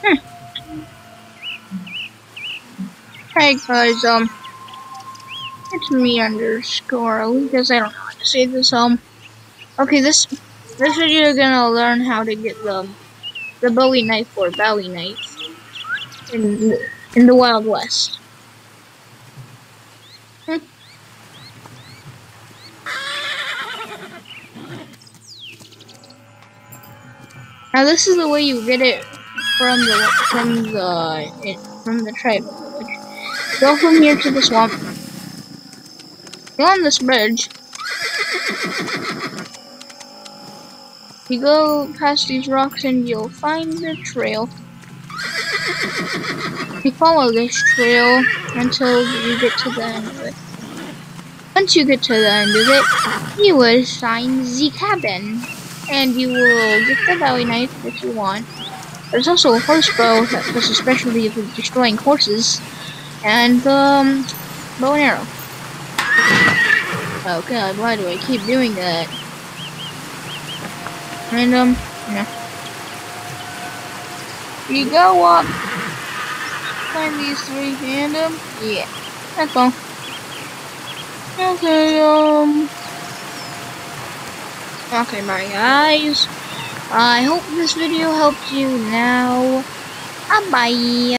Hey guys, um, it's me underscore because I don't know how to say this. Um, okay, this this video you're gonna learn how to get the the Bowie knife or Bowie knife in in the Wild West. Hmm. Now this is the way you get it from the from the from the tribe. Go from here to the swamp. Go on this bridge. You go past these rocks and you'll find the trail. You follow this trail until you get to the end of it. Once you get to the end of it, you will find the cabin. And you will get the Bowie knife if you want. There's also a horse bow that that's especially for destroying horses. And, um, bow and arrow. Oh god, why do I keep doing that? And, um, yeah. You go up, find these three, and, um, yeah, that's all. Okay, um, okay, bye guys. I hope this video helped you now. Bye-bye.